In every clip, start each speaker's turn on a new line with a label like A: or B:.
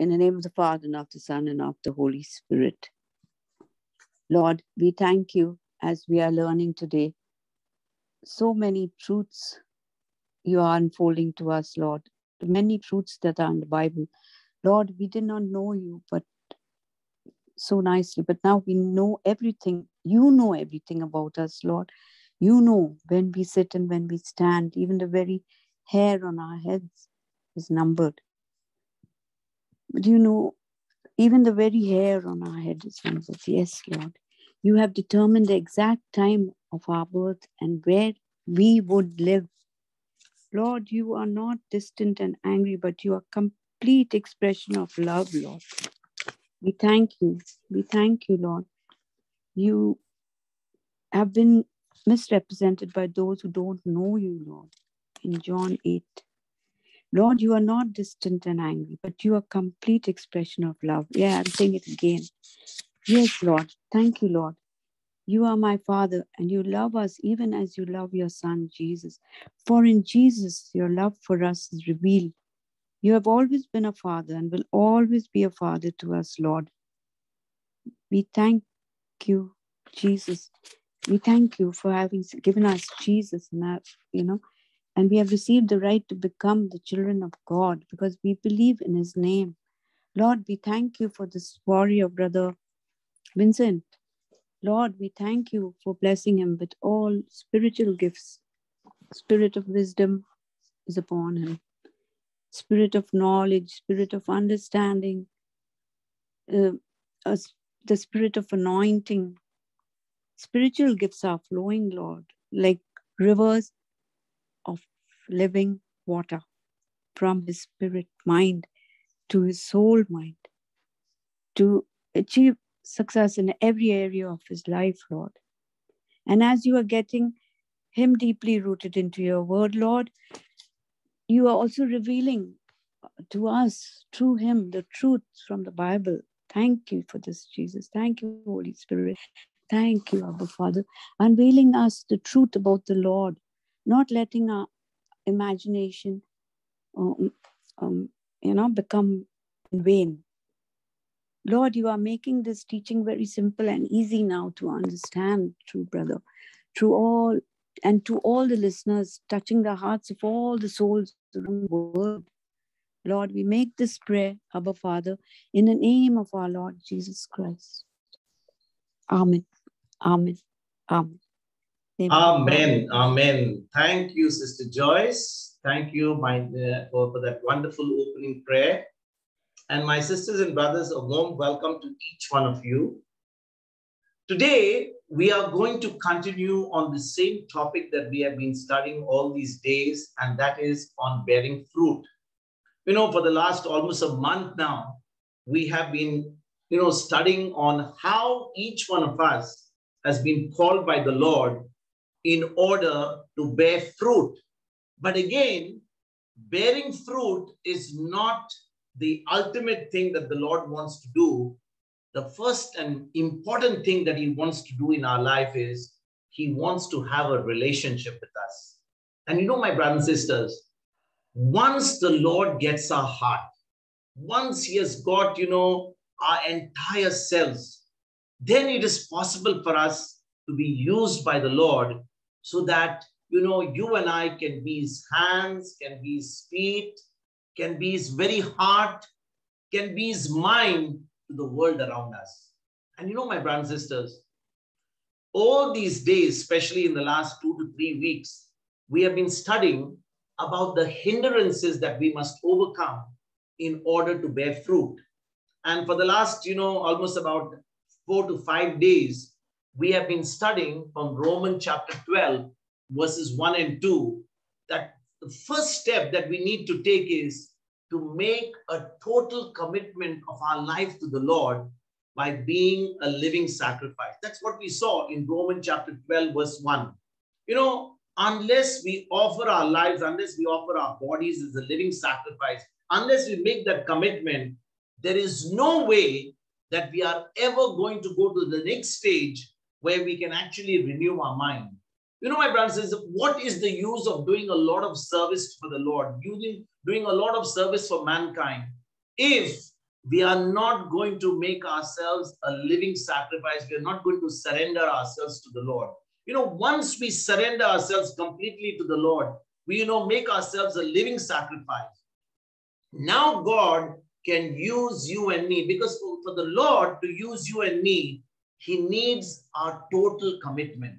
A: In the name of the Father, and of the Son, and of the Holy Spirit. Lord, we thank you as we are learning today. So many truths you are unfolding to us, Lord. Many truths that are in the Bible. Lord, we did not know you, but so nicely. But now we know everything. You know everything about us, Lord. You know when we sit and when we stand, even the very hair on our heads is numbered you know, even the very hair on our head is wonderful. Yes, Lord. You have determined the exact time of our birth and where we would live. Lord, you are not distant and angry, but you are complete expression of love, Lord. We thank you. We thank you, Lord. You have been misrepresented by those who don't know you, Lord. In John 8, Lord, you are not distant and angry, but you are complete expression of love. Yeah, I'm saying it again. Yes, Lord. Thank you, Lord. You are my Father, and you love us even as you love your Son, Jesus. For in Jesus, your love for us is revealed. You have always been a Father and will always be a Father to us, Lord. We thank you, Jesus. We thank you for having given us Jesus. And, that you know, and we have received the right to become the children of God because we believe in his name. Lord, we thank you for this warrior, brother Vincent. Lord, we thank you for blessing him with all spiritual gifts. Spirit of wisdom is upon him, spirit of knowledge, spirit of understanding, uh, uh, the spirit of anointing. Spiritual gifts are flowing, Lord, like rivers of living water from his spirit mind to his soul mind to achieve success in every area of his life, Lord. And as you are getting him deeply rooted into your word, Lord, you are also revealing to us through him the truth from the Bible. Thank you for this, Jesus. Thank you, Holy Spirit. Thank you, Abba Father, unveiling us the truth about the Lord, not letting our imagination, um, um, you know, become vain. Lord, you are making this teaching very simple and easy now to understand, true brother, through all and to all the listeners, touching the hearts of all the souls around the world. Lord, we make this prayer, our Father, in the name of our Lord Jesus Christ. Amen. Amen. Amen. Amen. Amen.
B: Thank you, Sister Joyce. Thank you my, uh, for, for that wonderful opening prayer. And my sisters and brothers, a warm welcome to each one of you. Today, we are going to continue on the same topic that we have been studying all these days, and that is on bearing fruit. You know, for the last almost a month now, we have been, you know, studying on how each one of us has been called by the Lord in order to bear fruit. But again, bearing fruit is not the ultimate thing that the Lord wants to do. The first and important thing that He wants to do in our life is He wants to have a relationship with us. And you know, my brothers and sisters, once the Lord gets our heart, once He has got, you know, our entire selves, then it is possible for us to be used by the Lord so that you know you and I can be his hands, can be his feet, can be his very heart, can be his mind to the world around us. And you know, my brothers and sisters, all these days, especially in the last two to three weeks, we have been studying about the hindrances that we must overcome in order to bear fruit. And for the last, you know, almost about four to five days, we have been studying from Romans chapter 12, verses 1 and 2, that the first step that we need to take is to make a total commitment of our life to the Lord by being a living sacrifice. That's what we saw in Romans chapter 12, verse 1. You know, unless we offer our lives, unless we offer our bodies as a living sacrifice, unless we make that commitment, there is no way that we are ever going to go to the next stage where we can actually renew our mind. You know, my brothers, says, what is the use of doing a lot of service for the Lord, using, doing a lot of service for mankind, if we are not going to make ourselves a living sacrifice. We are not going to surrender ourselves to the Lord. You know, once we surrender ourselves completely to the Lord, we, you know, make ourselves a living sacrifice. Now God can use you and me because for the Lord to use you and me, he needs our total commitment.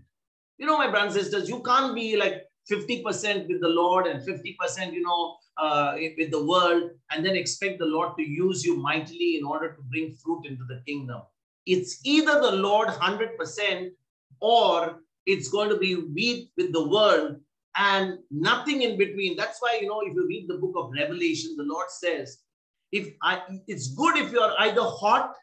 B: You know, my brothers and sisters, you can't be like 50% with the Lord and 50%, you know, uh, with the world, and then expect the Lord to use you mightily in order to bring fruit into the kingdom. It's either the Lord 100% or it's going to be weak with the world and nothing in between. That's why, you know, if you read the book of Revelation, the Lord says, if I, it's good if you are either hot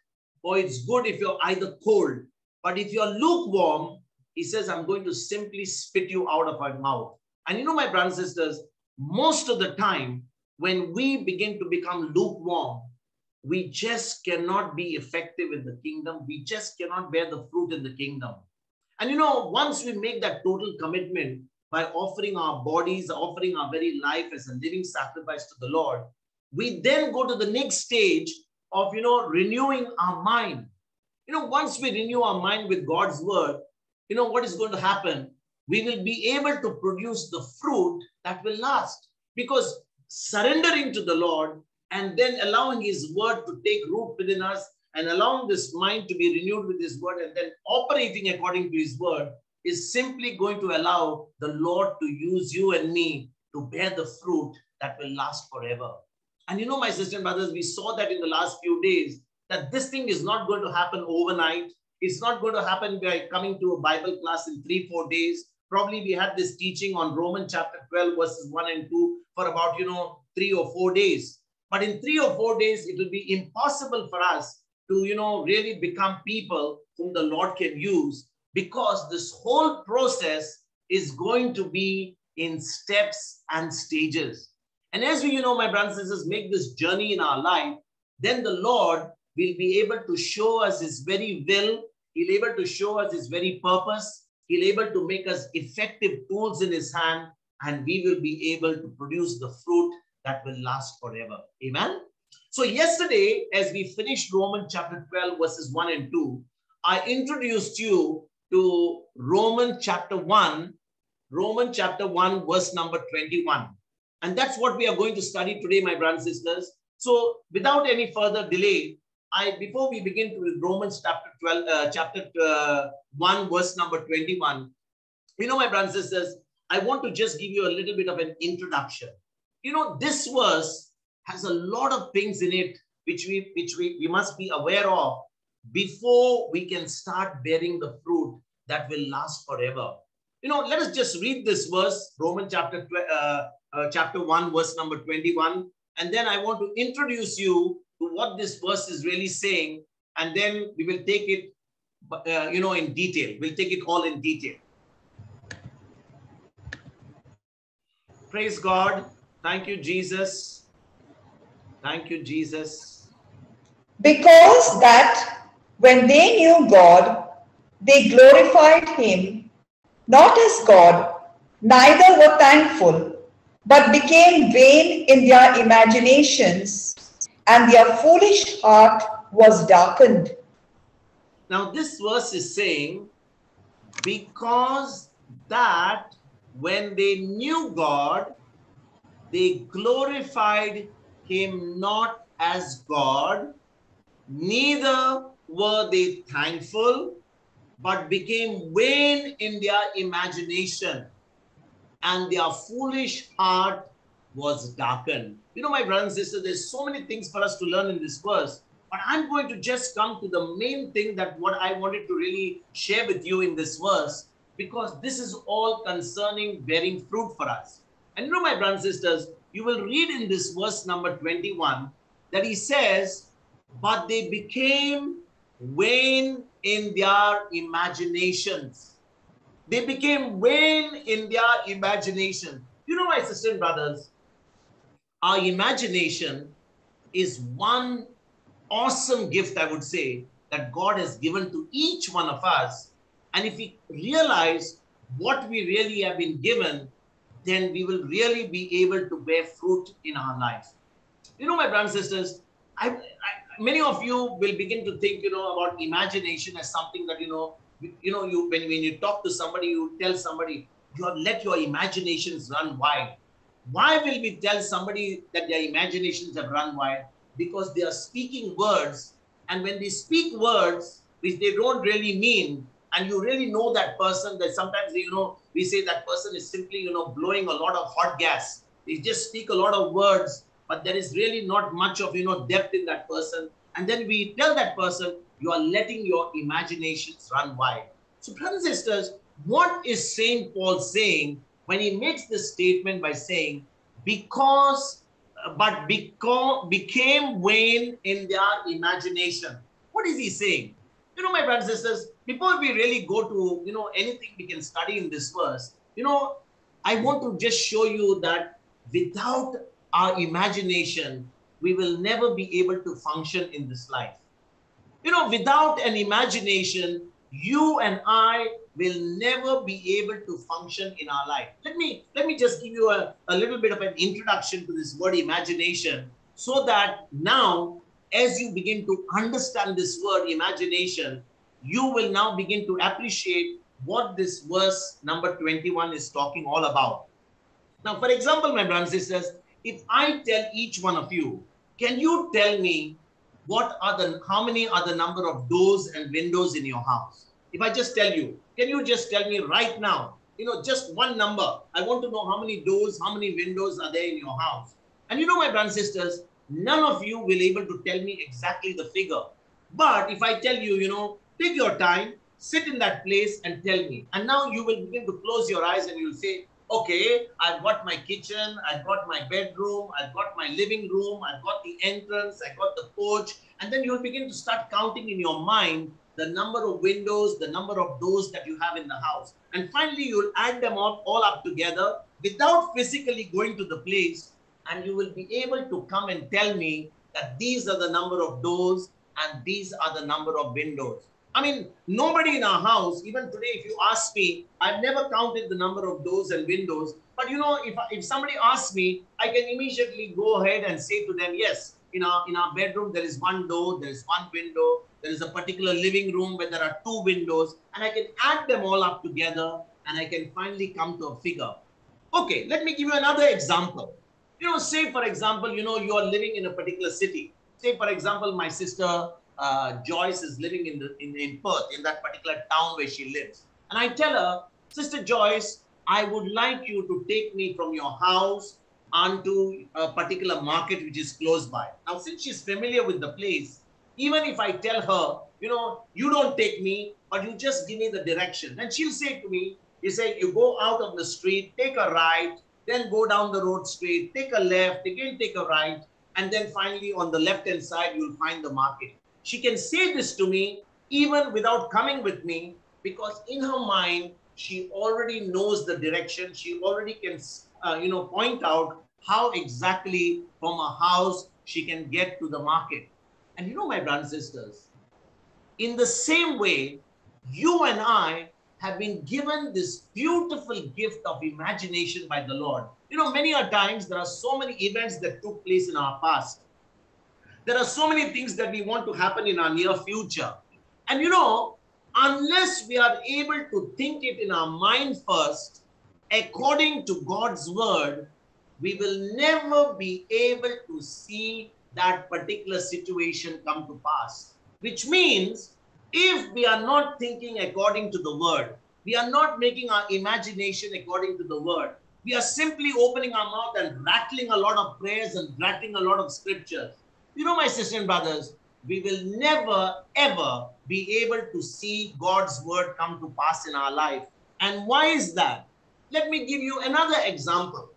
B: or it's good if you're either cold. But if you're lukewarm, he says, I'm going to simply spit you out of my mouth. And you know, my brothers and sisters, most of the time, when we begin to become lukewarm, we just cannot be effective in the kingdom. We just cannot bear the fruit in the kingdom. And you know, once we make that total commitment by offering our bodies, offering our very life as a living sacrifice to the Lord, we then go to the next stage of, you know, renewing our mind. You know, once we renew our mind with God's word, you know what is going to happen? We will be able to produce the fruit that will last because surrendering to the Lord and then allowing His word to take root within us and allowing this mind to be renewed with His word and then operating according to His word is simply going to allow the Lord to use you and me to bear the fruit that will last forever. And you know, my sisters and brothers, we saw that in the last few days that this thing is not going to happen overnight. It's not going to happen by coming to a Bible class in three, four days. Probably we had this teaching on Romans chapter 12, verses 1 and 2 for about, you know, three or four days. But in three or four days, it will be impossible for us to, you know, really become people whom the Lord can use because this whole process is going to be in steps and stages. And as you know, my brothers and sisters, make this journey in our life, then the Lord will be able to show us His very will. He'll able to show us His very purpose. He'll able to make us effective tools in His hand, and we will be able to produce the fruit that will last forever. Amen. So, yesterday, as we finished Romans chapter 12, verses 1 and 2, I introduced you to Romans chapter 1, Romans chapter 1, verse number 21. And that's what we are going to study today, my brothers and sisters. So without any further delay, I before we begin with Romans chapter 12, uh, chapter uh, 1, verse number 21, you know, my brothers and sisters, I want to just give you a little bit of an introduction. You know, this verse has a lot of things in it which we which we, we must be aware of before we can start bearing the fruit that will last forever. You know, let us just read this verse, Romans chapter 12, uh, uh, chapter 1, verse number 21. And then I want to introduce you to what this verse is really saying. And then we will take it, uh, you know, in detail. We'll take it all in detail. Praise God. Thank you, Jesus. Thank you, Jesus.
C: Because that when they knew God, they glorified him not as God, neither were thankful but became vain in their imaginations, and their foolish heart was darkened.
B: Now, this verse is saying, because that when they knew God, they glorified him not as God, neither were they thankful, but became vain in their imagination and their foolish heart was darkened. You know, my brothers and sisters, there's so many things for us to learn in this verse, but I'm going to just come to the main thing that what I wanted to really share with you in this verse, because this is all concerning bearing fruit for us. And you know, my brothers and sisters, you will read in this verse number 21 that he says, But they became vain in their imaginations. They became vain in their imagination. You know, my sisters and brothers, our imagination is one awesome gift, I would say, that God has given to each one of us. And if we realize what we really have been given, then we will really be able to bear fruit in our life. You know, my brothers and sisters, I, I, many of you will begin to think, you know, about imagination as something that, you know, you know, you when, when you talk to somebody, you tell somebody, you let your imaginations run wild. Why will we tell somebody that their imaginations have run wild? Because they are speaking words, and when they speak words which they don't really mean, and you really know that person, that sometimes you know we say that person is simply you know blowing a lot of hot gas. They just speak a lot of words, but there is really not much of you know depth in that person. And then we tell that person, you are letting your imaginations run wild. So, brothers and sisters, what is St. Paul saying when he makes this statement by saying, because, uh, but because, became vain in their imagination? What is he saying? You know, my brothers and sisters, before we really go to, you know, anything we can study in this verse, you know, I want to just show you that without our imagination, we will never be able to function in this life. You know, without an imagination, you and I will never be able to function in our life. Let me let me just give you a, a little bit of an introduction to this word imagination so that now as you begin to understand this word imagination, you will now begin to appreciate what this verse number 21 is talking all about. Now, for example, my brothers and sisters, if I tell each one of you, can you tell me what are the, how many are the number of doors and windows in your house? If I just tell you, can you just tell me right now, you know, just one number. I want to know how many doors, how many windows are there in your house. And you know, my brothers and sisters, none of you will able to tell me exactly the figure. But if I tell you, you know, take your time, sit in that place and tell me. And now you will begin to close your eyes and you'll say, okay, I've got my kitchen, I've got my bedroom, I've got my living room, I've got the entrance, I've got the porch. And then you'll begin to start counting in your mind the number of windows, the number of doors that you have in the house. And finally, you'll add them up, all up together without physically going to the place. And you will be able to come and tell me that these are the number of doors and these are the number of windows. I mean, nobody in our house, even today, if you ask me, I've never counted the number of doors and windows. But you know, if, if somebody asks me, I can immediately go ahead and say to them, yes, in our, in our bedroom, there is one door, there is one window, there is a particular living room where there are two windows, and I can add them all up together and I can finally come to a figure. Okay, let me give you another example. You know, say for example, you know, you are living in a particular city. Say for example, my sister uh, Joyce is living in, the, in, in Perth, in that particular town where she lives. And I tell her, Sister Joyce, I would like you to take me from your house onto a particular market which is close by. Now, since she's familiar with the place, even if I tell her, you know, you don't take me, but you just give me the direction. And she'll say to me, you say, you go out of the street, take a right, then go down the road straight, take a left, again take a right, and then finally on the left-hand side, you'll find the market she can say this to me even without coming with me because in her mind she already knows the direction she already can uh, you know point out how exactly from a house she can get to the market and you know my brothers and sisters in the same way you and i have been given this beautiful gift of imagination by the lord you know many a times there are so many events that took place in our past there are so many things that we want to happen in our near future. And you know, unless we are able to think it in our mind first, according to God's word, we will never be able to see that particular situation come to pass. Which means, if we are not thinking according to the word, we are not making our imagination according to the word. We are simply opening our mouth and rattling a lot of prayers and rattling a lot of scriptures. You know, my sisters and brothers, we will never ever be able to see God's word come to pass in our life. And why is that? Let me give you another example.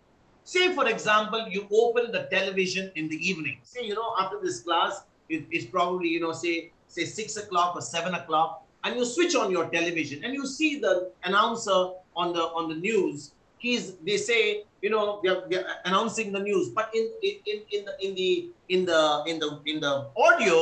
B: Say, for example, you open the television in the evening. Say, you know, after this class, it, it's probably, you know, say, say six o'clock or seven o'clock, and you switch on your television and you see the announcer on the on the news he's they say you know they're, they're announcing the news but in in in the in the in the in the in the audio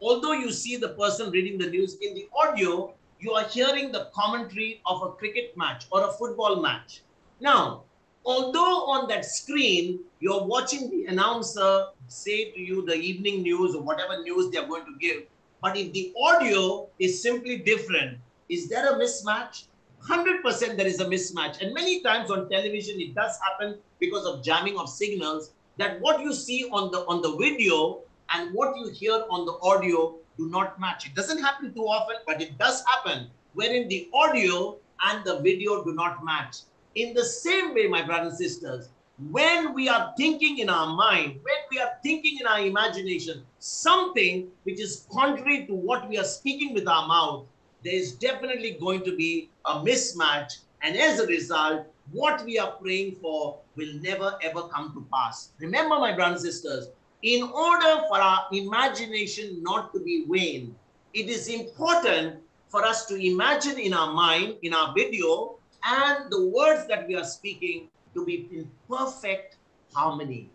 B: although you see the person reading the news in the audio you are hearing the commentary of a cricket match or a football match now although on that screen you're watching the announcer say to you the evening news or whatever news they're going to give but if the audio is simply different is there a mismatch 100% there is a mismatch. And many times on television, it does happen because of jamming of signals that what you see on the, on the video and what you hear on the audio do not match. It doesn't happen too often, but it does happen wherein the audio and the video do not match. In the same way, my brothers and sisters, when we are thinking in our mind, when we are thinking in our imagination, something which is contrary to what we are speaking with our mouth, there is definitely going to be a mismatch. And as a result, what we are praying for will never ever come to pass. Remember, my brothers and sisters, in order for our imagination not to be vain, it is important for us to imagine in our mind, in our video, and the words that we are speaking to be in perfect harmony.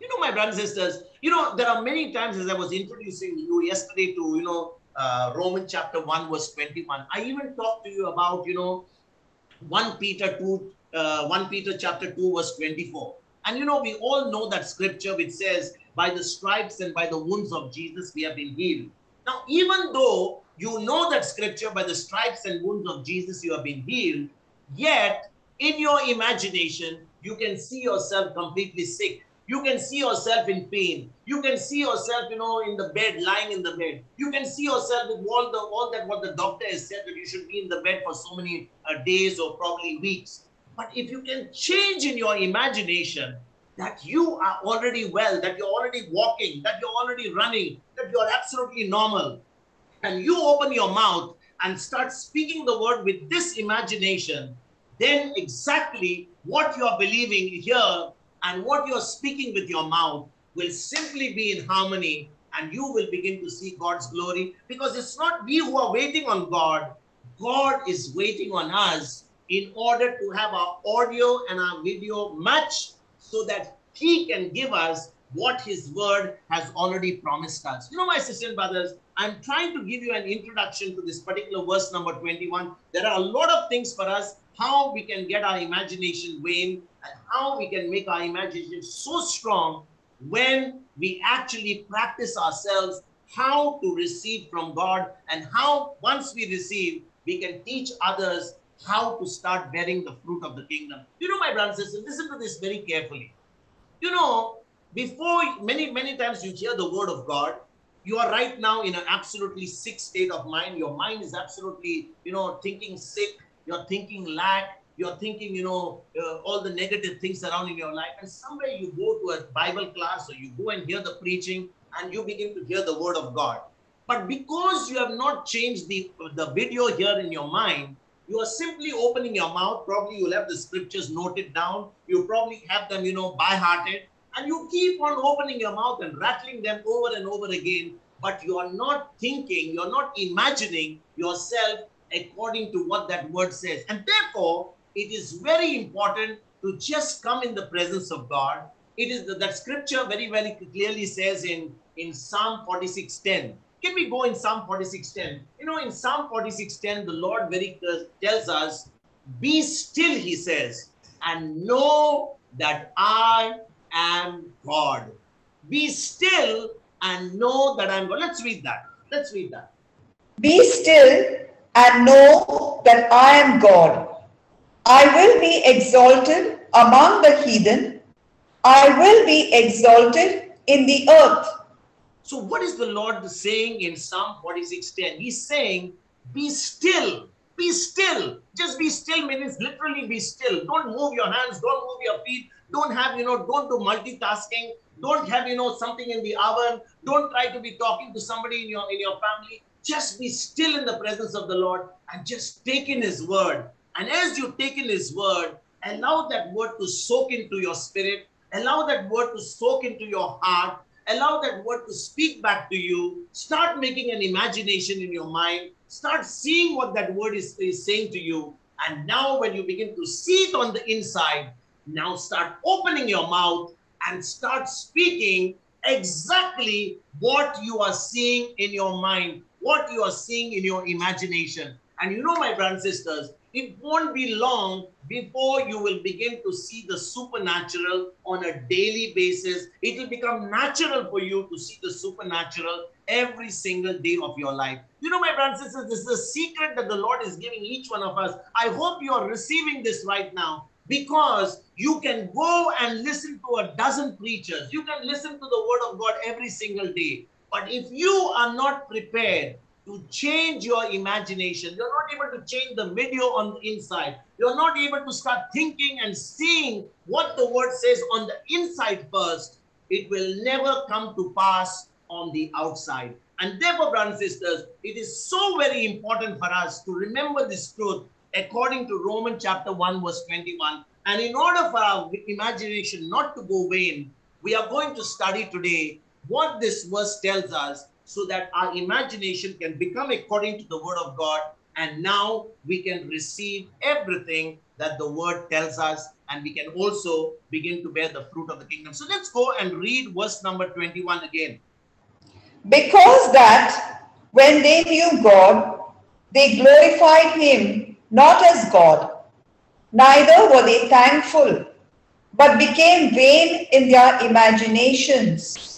B: You know, my brothers and sisters, you know, there are many times as I was introducing you yesterday to, you know, uh, Roman chapter 1, verse 21. I even talked to you about, you know, 1 Peter 2, uh, 1 Peter chapter 2, verse 24. And you know, we all know that scripture which says, by the stripes and by the wounds of Jesus, we have been healed. Now, even though you know that scripture, by the stripes and wounds of Jesus, you have been healed, yet in your imagination, you can see yourself completely sick you can see yourself in pain. You can see yourself, you know, in the bed, lying in the bed. You can see yourself with all the all that what the doctor has said that you should be in the bed for so many uh, days or probably weeks. But if you can change in your imagination that you are already well, that you're already walking, that you're already running, that you're absolutely normal, and you open your mouth and start speaking the word with this imagination, then exactly what you're believing here and what you're speaking with your mouth will simply be in harmony and you will begin to see God's glory because it's not we who are waiting on God. God is waiting on us in order to have our audio and our video match so that He can give us what His word has already promised us. You know, my sisters and brothers, I'm trying to give you an introduction to this particular verse number 21. There are a lot of things for us how we can get our imagination going and how we can make our imagination so strong when we actually practice ourselves how to receive from God and how once we receive, we can teach others how to start bearing the fruit of the kingdom. You know, my brothers and sisters, listen to this very carefully. You know, before many, many times you hear the word of God, you are right now in an absolutely sick state of mind. Your mind is absolutely, you know, thinking sick. You're thinking lack, you're thinking, you know, uh, all the negative things around in your life. And somewhere you go to a Bible class or you go and hear the preaching and you begin to hear the word of God. But because you have not changed the, the video here in your mind, you are simply opening your mouth. Probably you'll have the scriptures noted down. You probably have them, you know, by hearted. And you keep on opening your mouth and rattling them over and over again. But you are not thinking, you're not imagining yourself according to what that word says. And therefore, it is very important to just come in the presence of God. It is that scripture very, very clearly says in, in Psalm 46.10. Can we go in Psalm 46.10? You know, in Psalm 46.10, the Lord very tells us, be still, he says, and know that I am God. Be still and know that I'm God. Let's read that. Let's read that.
C: Be still and know that I am God. I will be exalted among the heathen. I will be exalted in the earth.
B: So, what is the Lord saying in Psalm 46 10? He's saying, Be still, be still. Just be still means literally be still. Don't move your hands, don't move your feet, don't have, you know, don't do multitasking, don't have, you know, something in the oven, don't try to be talking to somebody in your in your family just be still in the presence of the Lord and just take in His word. And as you take in His word, allow that word to soak into your spirit, allow that word to soak into your heart, allow that word to speak back to you. Start making an imagination in your mind, start seeing what that word is, is saying to you. And now, when you begin to see it on the inside, now start opening your mouth and start speaking exactly what you are seeing in your mind what you are seeing in your imagination. And you know, my brothers and sisters, it won't be long before you will begin to see the supernatural on a daily basis. It will become natural for you to see the supernatural every single day of your life. You know, my brothers and sisters, this is a secret that the Lord is giving each one of us. I hope you are receiving this right now because you can go and listen to a dozen preachers. You can listen to the word of God every single day. But if you are not prepared to change your imagination, you're not able to change the video on the inside, you're not able to start thinking and seeing what the word says on the inside first, it will never come to pass on the outside. And therefore, brothers and sisters, it is so very important for us to remember this truth according to Romans chapter 1, verse 21. And in order for our imagination not to go vain, we are going to study today what this verse tells us so that our imagination can become according to the word of God. And now we can receive everything that the word tells us, and we can also begin to bear the fruit of the kingdom. So let's go and read verse number 21 again.
C: Because that when they knew God, they glorified him not as God, neither were they thankful, but became vain in their imaginations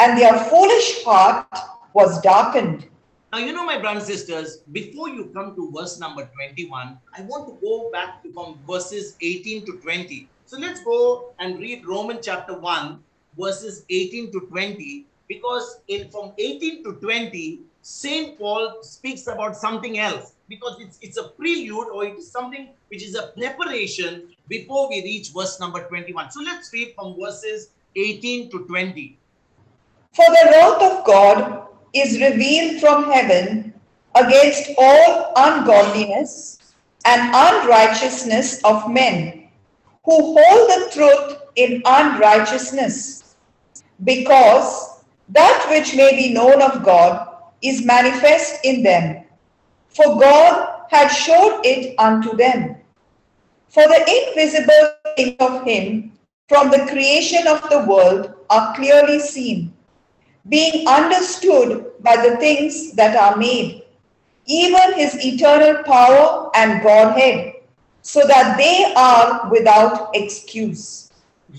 C: and their foolish heart was
B: darkened. Now, you know, my brothers and sisters, before you come to verse number 21, I want to go back to from verses 18 to 20. So let's go and read Romans chapter 1, verses 18 to 20, because in from 18 to 20, St. Paul speaks about something else, because it's, it's a prelude or it is something which is a preparation before we reach verse number 21. So let's read from verses 18 to 20.
C: For the wrath of God is revealed from heaven against all ungodliness and unrighteousness of men who hold the truth in unrighteousness, because that which may be known of God is manifest in them, for God had showed it unto them. For the invisible things of Him from the creation of the world are clearly seen being understood by the things that are made, even his eternal power and Godhead, so that they are without excuse.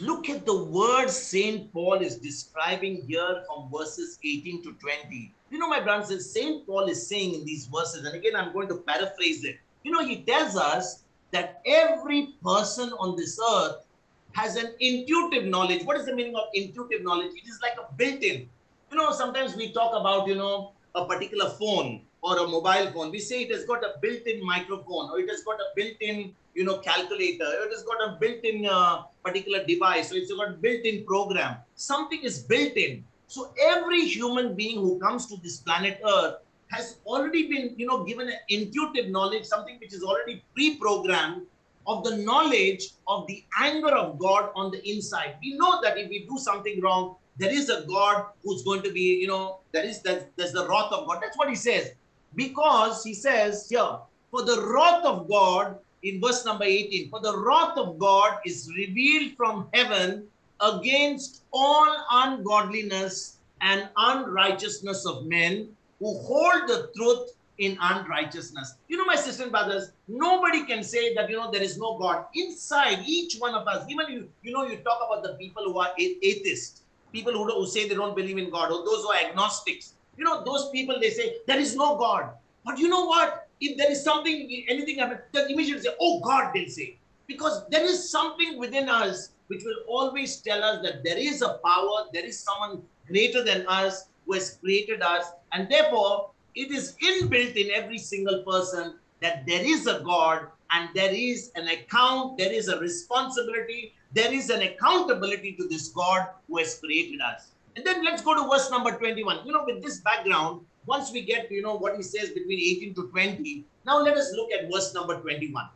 B: Look at the words St. Paul is describing here from verses 18 to 20. You know, my brothers, St. Paul is saying in these verses, and again, I'm going to paraphrase it. You know, he tells us that every person on this earth has an intuitive knowledge. What is the meaning of intuitive knowledge? It is like a built in. You know, sometimes we talk about, you know, a particular phone or a mobile phone. We say it has got a built-in microphone or it has got a built-in, you know, calculator. It has got a built-in uh, particular device. So it's got built-in program. Something is built in. So every human being who comes to this planet Earth has already been, you know, given an intuitive knowledge, something which is already pre-programmed of the knowledge of the anger of God on the inside. We know that if we do something wrong, there is a God who's going to be, you know, there is that there's the wrath of God. That's what he says. Because he says here, for the wrath of God in verse number 18, for the wrath of God is revealed from heaven against all ungodliness and unrighteousness of men who hold the truth in unrighteousness. You know, my sisters and brothers, nobody can say that, you know, there is no God. Inside each one of us, even you, you know, you talk about the people who are atheists people who, who say they don't believe in God, or those who are agnostics, you know, those people, they say, there is no God. But you know what? If there is something, anything the they immediately say, oh, God, they'll say. Because there is something within us which will always tell us that there is a power, there is someone greater than us who has created us. And therefore, it is inbuilt in every single person that there is a God and there is an account, there is a responsibility, there is an accountability to this God who has created us. And then let's go to verse number 21. You know, with this background, once we get, you know, what he says between 18 to 20, now let us look at verse number 21.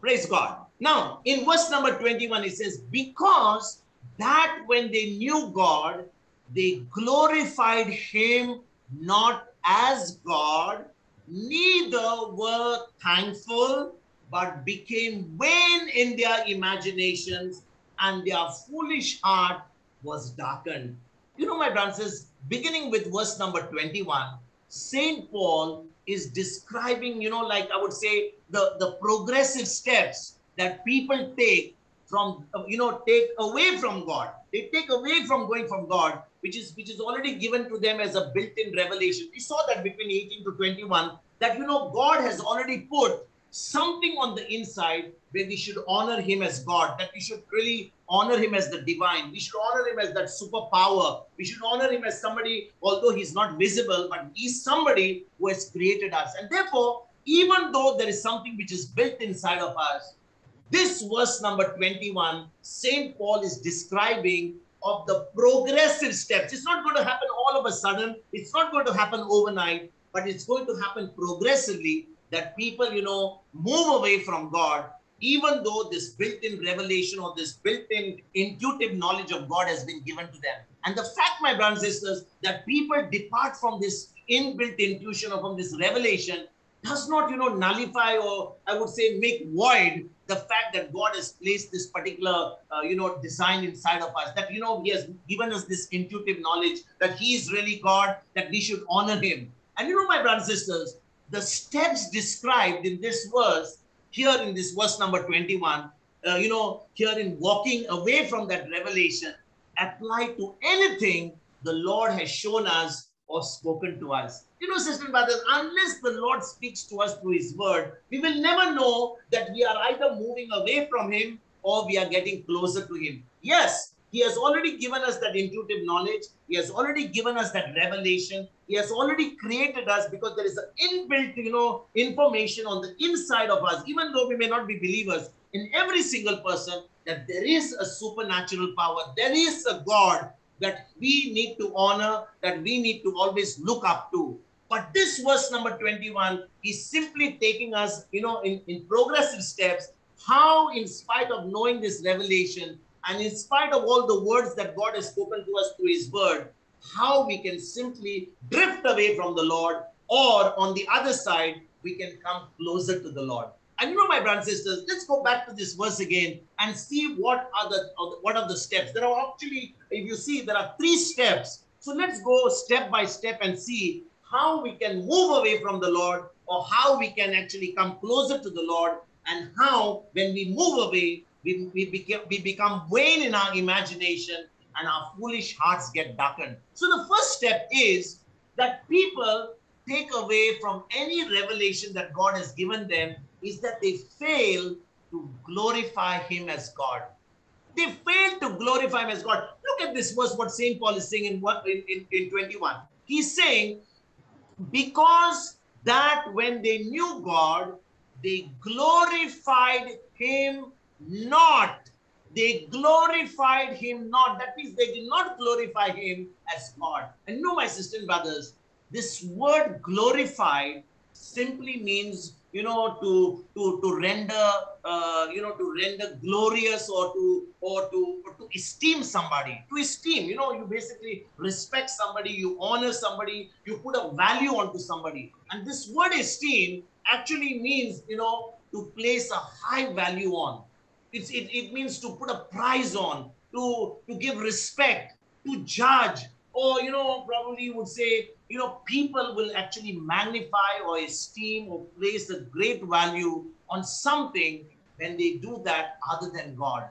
B: Praise God. Now, in verse number 21, it says, Because that when they knew God, they glorified him not as God, neither were thankful, but became vain in their imaginations, and their foolish heart was darkened. You know, my brothers, beginning with verse number 21, St. Paul is describing, you know, like I would say, the, the progressive steps that people take from, you know, take away from God. They take away from going from God which is which is already given to them as a built-in revelation. We saw that between 18 to 21, that you know God has already put something on the inside where we should honor him as God, that we should really honor him as the divine. We should honor him as that superpower. We should honor him as somebody, although he's not visible, but he's somebody who has created us. And therefore, even though there is something which is built inside of us, this verse number 21, St. Paul is describing of the progressive steps. It's not going to happen all of a sudden. It's not going to happen overnight, but it's going to happen progressively that people, you know, move away from God, even though this built-in revelation or this built-in intuitive knowledge of God has been given to them. And the fact, my brothers and sisters, that people depart from this inbuilt intuition or from this revelation does not, you know, nullify or I would say make void the fact that God has placed this particular, uh, you know, design inside of us, that, you know, He has given us this intuitive knowledge that He is really God, that we should honor Him. And, you know, my brothers and sisters, the steps described in this verse, here in this verse number 21, uh, you know, here in walking away from that revelation, apply to anything the Lord has shown us or spoken to us. You know, sisters and brothers, unless the Lord speaks to us through His Word, we will never know that we are either moving away from Him or we are getting closer to Him. Yes, He has already given us that intuitive knowledge, He has already given us that revelation, He has already created us because there is an inbuilt, you know, information on the inside of us, even though we may not be believers in every single person that there is a supernatural power, there is a God that we need to honor, that we need to always look up to. But this verse number 21 is simply taking us, you know, in, in progressive steps, how in spite of knowing this revelation and in spite of all the words that God has spoken to us through his word, how we can simply drift away from the Lord or on the other side, we can come closer to the Lord. And you know, my brothers and sisters, let's go back to this verse again and see what are the uh, what are the steps. There are actually, if you see, there are three steps. So let's go step by step and see how we can move away from the Lord or how we can actually come closer to the Lord and how when we move away, we, we, we become vain in our imagination and our foolish hearts get darkened. So the first step is that people take away from any revelation that God has given them is that they fail to glorify him as God. They fail to glorify him as God. Look at this verse, what St. Paul is saying in, what, in, in, in 21. He's saying, because that when they knew God, they glorified him not. They glorified him not. That means they did not glorify him as God. And no, my sisters and brothers, this word glorified simply means you know to to to render uh, you know to render glorious or to or to or to esteem somebody to esteem you know you basically respect somebody you honor somebody you put a value onto somebody and this word esteem actually means you know to place a high value on it's it, it means to put a prize on to to give respect to judge or you know probably you would say you know, people will actually magnify or esteem or place a great value on something when they do that other than God.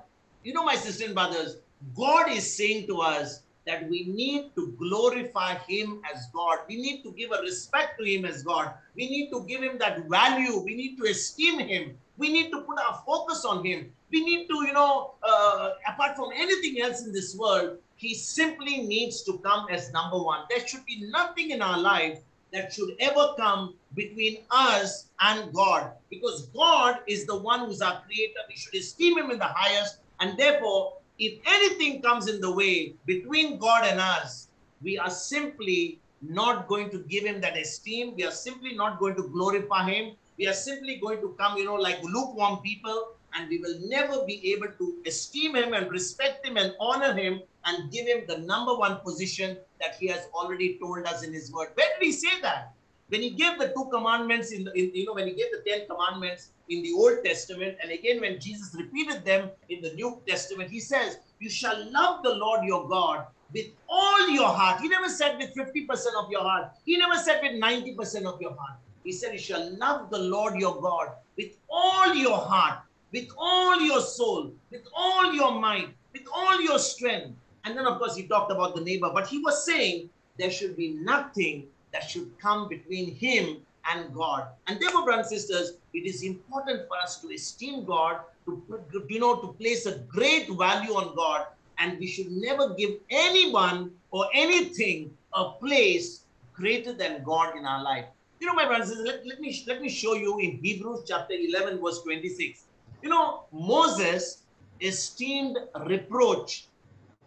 B: You know, my sisters and brothers, God is saying to us that we need to glorify Him as God. We need to give a respect to Him as God. We need to give Him that value. We need to esteem Him we need to put our focus on Him. We need to, you know, uh, apart from anything else in this world, He simply needs to come as number one. There should be nothing in our life that should ever come between us and God because God is the one who's our creator. We should esteem Him in the highest. And therefore, if anything comes in the way between God and us, we are simply not going to give him that esteem. We are simply not going to glorify him we are simply going to come, you know, like lukewarm people, and we will never be able to esteem him and respect him and honor him and give him the number one position that he has already told us in his word. When did he say that? When he gave the two commandments in, the, in, you know, when he gave the Ten Commandments in the Old Testament, and again when Jesus repeated them in the New Testament, he says, "You shall love the Lord your God with all your heart." He never said with fifty percent of your heart. He never said with ninety percent of your heart. He said, You shall love the Lord your God with all your heart, with all your soul, with all your mind, with all your strength. And then, of course, he talked about the neighbor, but he was saying there should be nothing that should come between him and God. And therefore, brothers and sisters, it is important for us to esteem God, to you know, to place a great value on God, and we should never give anyone or anything a place greater than God in our life. You know, my brothers, let, let, me, let me show you in Hebrews chapter 11, verse 26. You know, Moses esteemed reproach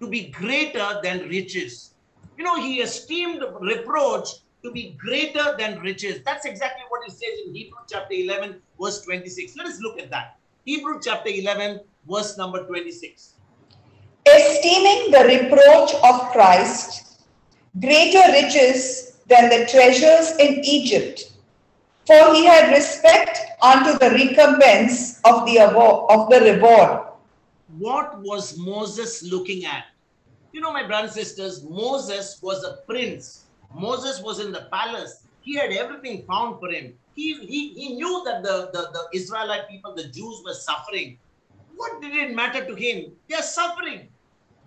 B: to be greater than riches. You know, he esteemed reproach to be greater than riches. That's exactly what it says in Hebrews chapter 11, verse 26. Let us look at that. Hebrews chapter 11, verse number 26.
C: Esteeming the reproach of Christ greater riches than the treasures in Egypt, for he had respect unto the recompense of the award, of the reward.
B: What was Moses looking at? You know, my brothers and sisters, Moses was a prince. Moses was in the palace. He had everything found for him. He, he, he knew that the, the, the Israelite people, the Jews, were suffering. What did it matter to him? They are suffering.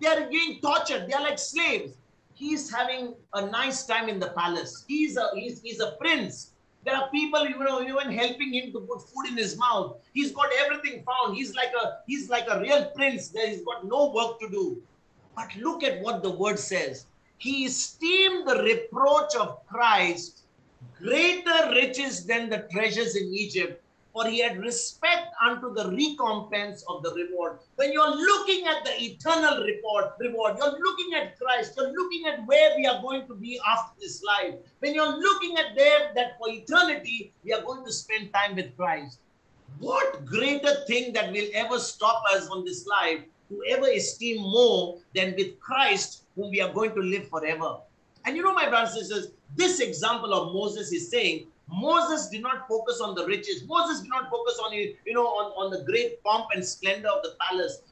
B: They are being tortured. They are like slaves. He's having a nice time in the palace. He's a, he's, he's a prince. There are people, you know, even helping him to put food in his mouth. He's got everything found. He's like a he's like a real prince. There he's got no work to do. But look at what the word says. He esteemed the reproach of Christ greater riches than the treasures in Egypt for he had respect unto the recompense of the reward. When you're looking at the eternal reward, reward, you're looking at Christ, you're looking at where we are going to be after this life. When you're looking at there that for eternity we are going to spend time with Christ. What greater thing that will ever stop us on this life to ever esteem more than with Christ, whom we are going to live forever? And you know, my brothers and sisters, this example of Moses is saying Moses did not focus on the riches. Moses did not focus on, you know, on, on the great pomp and splendor of the palace.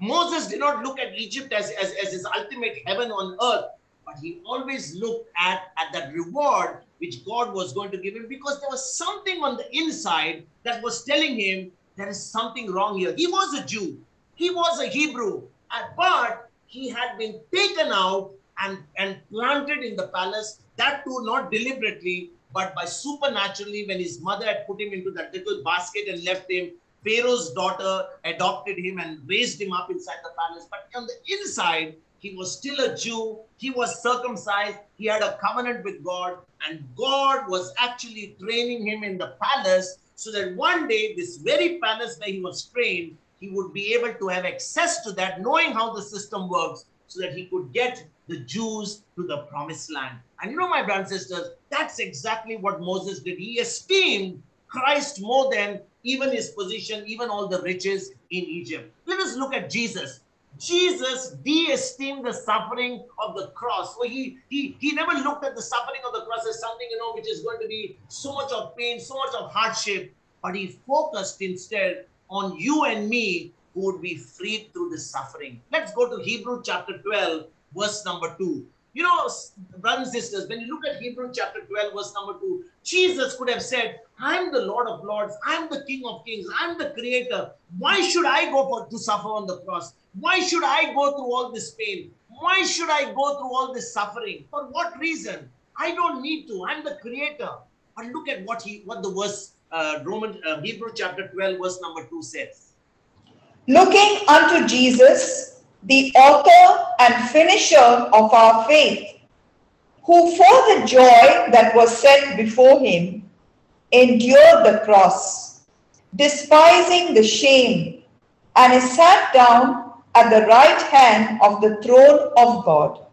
B: Moses did not look at Egypt as, as, as his ultimate heaven on earth, but he always looked at, at that reward which God was going to give him because there was something on the inside that was telling him there is something wrong here. He was a Jew, he was a Hebrew, uh, but he had been taken out and, and planted in the palace, that too not deliberately, but by supernaturally, when his mother had put him into that little basket and left him, Pharaoh's daughter adopted him and raised him up inside the palace. But on the inside, he was still a Jew. He was circumcised. He had a covenant with God. And God was actually training him in the palace so that one day, this very palace where he was trained, he would be able to have access to that, knowing how the system works, so that he could get the Jews to the promised land. And you know, my brothers and sisters, that's exactly what Moses did. He esteemed Christ more than even his position, even all the riches in Egypt. Let us look at Jesus. Jesus de-esteemed the suffering of the cross. So he, he, he never looked at the suffering of the cross as something, you know, which is going to be so much of pain, so much of hardship, but he focused instead on you and me who would be freed through this suffering. Let's go to Hebrew chapter 12, verse number 2 you know, brothers and sisters, when you look at Hebrew chapter 12, verse number 2, Jesus could have said, I'm the Lord of Lords, I'm the King of Kings, I'm the Creator. Why should I go for, to suffer on the cross? Why should I go through all this pain? Why should I go through all this suffering? For what reason? I don't need to. I'm the Creator. But look at what he, what the verse, uh, Roman, uh, Hebrew chapter 12, verse number 2 says.
C: Looking unto Jesus, the author and finisher of our faith, who for the joy that was set before him endured the cross, despising the shame, and is
B: sat down at the right hand of the throne of God.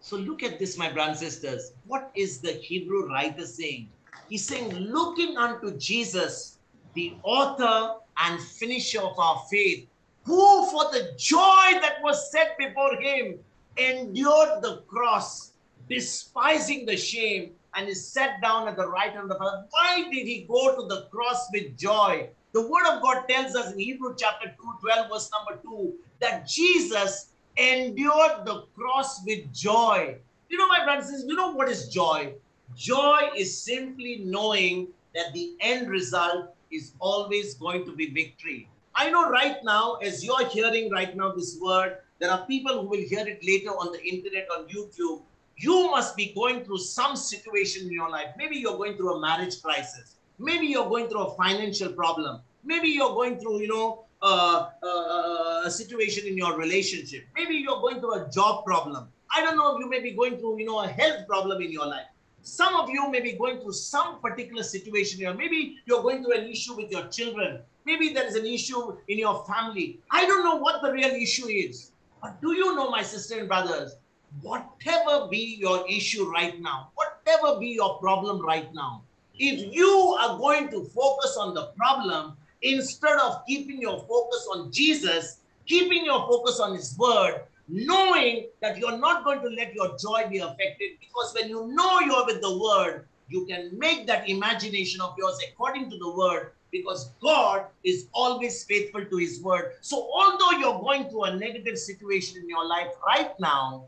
B: So look at this, my brothers and sisters. What is the Hebrew writer saying? He's saying, looking unto Jesus, the author and finisher of our faith, who for the joy that was set before him endured the cross, despising the shame, and is set down at the right hand of the Father. Why did he go to the cross with joy? The word of God tells us in Hebrew chapter 2, 12, verse number 2, that Jesus endured the cross with joy. You know, my brothers and sisters, you know what is joy? Joy is simply knowing that the end result is always going to be victory. I know right now, as you're hearing right now this word, there are people who will hear it later on the internet, on YouTube. You must be going through some situation in your life. Maybe you're going through a marriage crisis. Maybe you're going through a financial problem. Maybe you're going through, you know, uh, uh, a situation in your relationship. Maybe you're going through a job problem. I don't know. You may be going through, you know, a health problem in your life. Some of you may be going through some particular situation here. Maybe you're going through an issue with your children. Maybe there is an issue in your family. I don't know what the real issue is. But do you know, my sisters and brothers, whatever be your issue right now, whatever be your problem right now, if you are going to focus on the problem instead of keeping your focus on Jesus, keeping your focus on His Word, knowing that you're not going to let your joy be affected, because when you know you're with the Word, you can make that imagination of yours according to the Word because God is always faithful to his word. So although you're going through a negative situation in your life right now,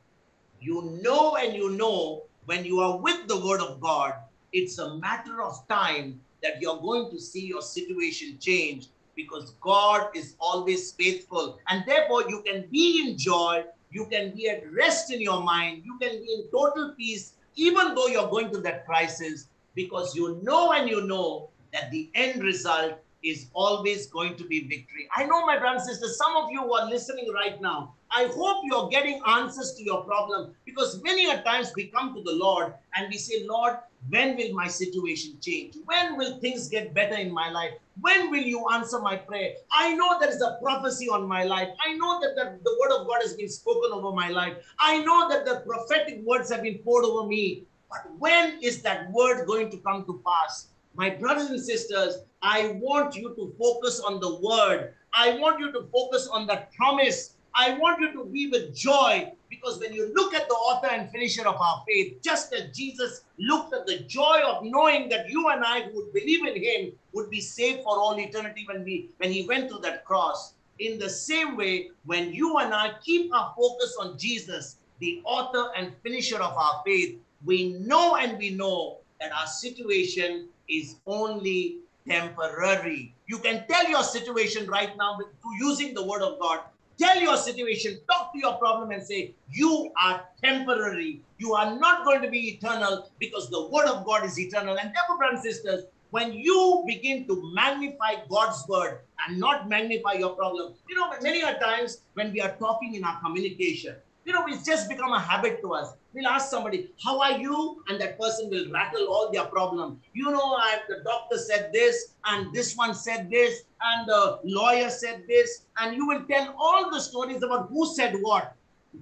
B: you know and you know when you are with the word of God, it's a matter of time that you're going to see your situation change because God is always faithful. And therefore, you can be in joy, you can be at rest in your mind, you can be in total peace, even though you're going through that crisis, because you know and you know that the end result is always going to be victory. I know, my brothers and sisters, some of you who are listening right now, I hope you're getting answers to your problem because many a times we come to the Lord and we say, Lord, when will my situation change? When will things get better in my life? When will you answer my prayer? I know there is a prophecy on my life. I know that the, the word of God has been spoken over my life. I know that the prophetic words have been poured over me. But when is that word going to come to pass? My brothers and sisters, I want you to focus on the word. I want you to focus on the promise. I want you to be with joy because when you look at the author and finisher of our faith, just as Jesus looked at the joy of knowing that you and I who would believe in him would be saved for all eternity when, we, when he went to that cross. In the same way, when you and I keep our focus on Jesus, the author and finisher of our faith, we know and we know that our situation is only temporary. You can tell your situation right now with, using the word of God. Tell your situation, talk to your problem and say, you are temporary. You are not going to be eternal because the word of God is eternal. And therefore, brothers and sisters, when you begin to magnify God's word and not magnify your problem, you know, many a times when we are talking in our communication, you know, it's just become a habit to us. We'll ask somebody, how are you? And that person will rattle all their problem. You know, I, the doctor said this, and this one said this, and the lawyer said this. And you will tell all the stories about who said what.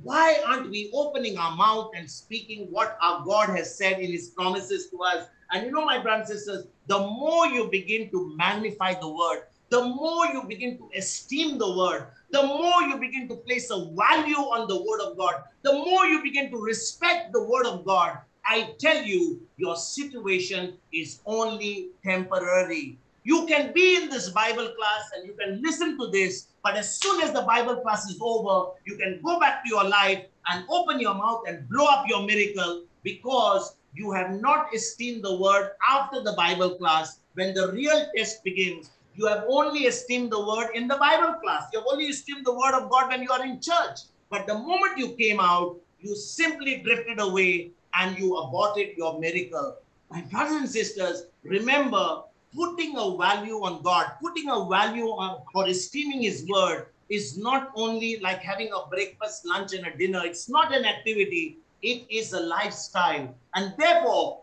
B: Why aren't we opening our mouth and speaking what our God has said in his promises to us? And you know, my brothers and sisters, the more you begin to magnify the word, the more you begin to esteem the word, the more you begin to place a value on the Word of God, the more you begin to respect the Word of God, I tell you, your situation is only temporary. You can be in this Bible class and you can listen to this, but as soon as the Bible class is over, you can go back to your life and open your mouth and blow up your miracle because you have not esteemed the word after the Bible class when the real test begins you have only esteemed the word in the Bible class. You have only esteemed the word of God when you are in church. But the moment you came out, you simply drifted away and you aborted your miracle. My brothers and sisters, remember putting a value on God, putting a value on or esteeming His word is not only like having a breakfast, lunch, and a dinner. It's not an activity, it is a lifestyle. And therefore,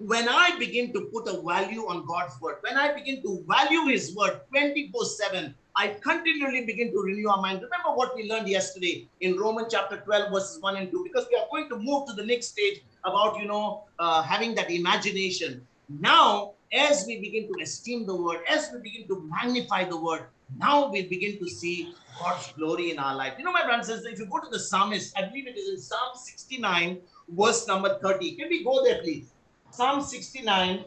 B: when I begin to put a value on God's word, when I begin to value his word 24 7, I continually begin to renew our mind. Remember what we learned yesterday in Romans chapter 12, verses 1 and 2, because we are going to move to the next stage about, you know, uh, having that imagination. Now, as we begin to esteem the word, as we begin to magnify the word, now we begin to see God's glory in our life. You know, my brothers and sisters, if you go to the psalmist, I believe it is in Psalm 69, verse number 30. Can we go there, please? Psalm 69,